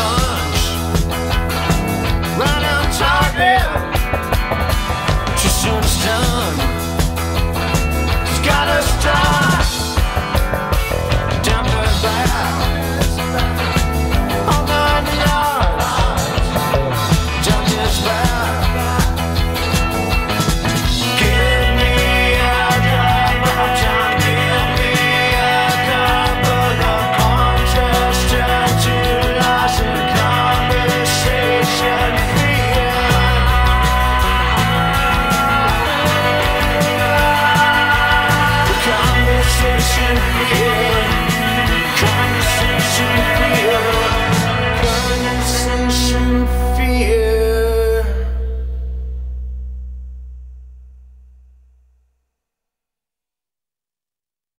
Oh.